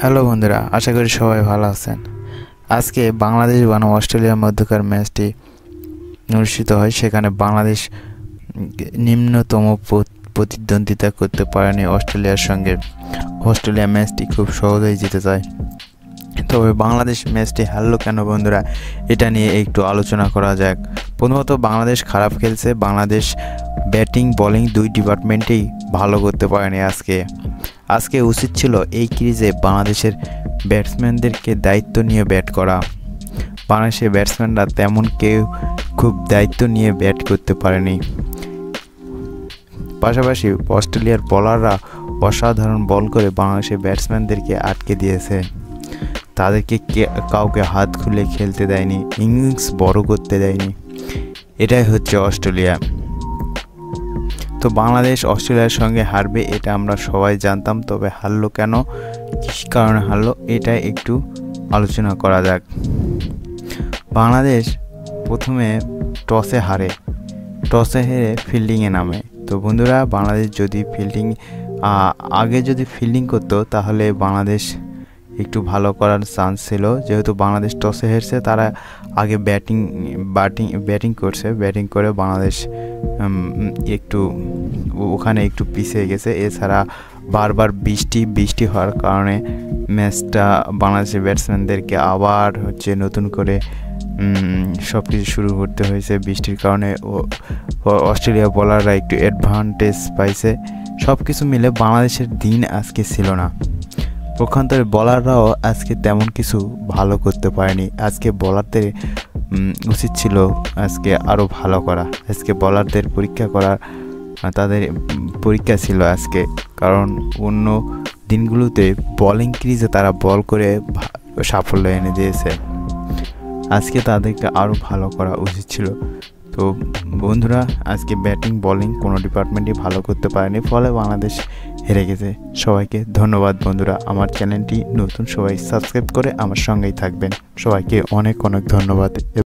Hello বন্ধুরা, আশা করি সবাই ভালো আছেন। আজকে বাংলাদেশ বনাম অস্ট্রেলিয়ার মধ্যকার ম্যাচটি অনুষ্ঠিত হয়। সেখানে বাংলাদেশ নিম্নতম প্রতিদ্বন্দ্বিতা করতে পারেনি অস্ট্রেলিয়ার সঙ্গে। অস্ট্রেলিয়া ম্যাচটি খুব সহজেই জিতে যায়। তবে বাংলাদেশ ম্যাচটি হারলো কেন বন্ধুরা, এটা নিয়ে একটু আলোচনা করা যাক। প্রথমত, বাংলাদেশ খারাপ খেলছে। বাংলাদেশ ব্যাটিং, বলিং দুই ডিপার্টমেন্টেই ভালো করতে পারেনি আজকে। আজকে উচিত ছিল এই ক্রিজে বাংলাদেশের ব্যাটসম্যানদেরকে দায়িত্ব নিয়ে ব্যাট করা। বাংলাদেশের ব্যাটসম্যানরা তেমন কেউ খুব দায়িত্ব নিয়ে ব্যাট করতে পারেনি। পাশাপাশি অস্ট্রেলিয়ার বলাররা অসাধারণ বল করে বাংলাদেশের ব্যাটসম্যানদেরকে আটকে দিয়েছে। তাদেরকে কাউকে হাত খুলে খেলতে দেয়নি, ইনিংস বড় করতে দেয়নি। এটাই হচ্ছে অস্ট্রেলিয়া। তো বাংলাদেশ, অস্ট্রেলিয়ার সঙ্গে হারবে, এটা আমরা সবাই জানতাম, তবে হারলো কেন? কী কারণে হারলো, এটা একটু আলোচনা করা যাক। বাংলাদেশ প্রথমে টসে হারে, টসে হেরে ফিল্ডিংয়ে নামে। তো বন্ধুরা, বাংলাদেশ যদি ফিল্ডিং আগে যদি ফিল্ডিং করতো, তাহলে বাংলাদেশ একটু ভালো করার চান্স ছিল। যেহেতু বাংলাদেশ টসে হেরছে, তারা আগে ব্যাটিং ব্যাটিং ব্যাটিং করছে। ব্যাটিং করে বাংলাদেশ একটু ওখানে একটু পিছিয়ে গেছে। এছাড়া বারবার বৃষ্টি বৃষ্টি হওয়ার কারণে ম্যাচটা বাংলাদেশের ব্যাটসম্যানদেরকে আবার হচ্ছে নতুন করে সব কিছু শুরু করতে হয়েছে। বৃষ্টির কারণে অস্ট্রেলিয়া বলাররা একটু অ্যাডভান্টেজ পাইছে। সব কিছু মিলে বাংলাদেশের দিন আজকে ছিল না। পক্ষান্তরে বলাররাও আজকে তেমন কিছু ভালো করতে পারেনি। আজকে বলারদের উচিত ছিল আজকে আরও ভালো করা। আজকে বলারদের পরীক্ষা করার তাদের পরীক্ষা ছিল আজকে। কারণ অন্য দিনগুলোতে বলিং ক্রিজে তারা বল করে সাফল্য এনে দিয়েছে। আজকে তাদেরকে আরও ভালো করা উচিত ছিল। তো বন্ধুরা, আজকে ব্যাটিং, বলিং কোনো ডিপার্টমেন্টই ভালো করতে পারেনি, ফলে বাংলাদেশ হেরে গেছে। সবাইকে ধন্যবাদ বন্ধুরা, আমার চ্যানেলটি নতুন, সবাই সাবস্ক্রাইব করে আমার সঙ্গেই থাকবেন। সবাইকে অনেক অনেক ধন্যবাদ।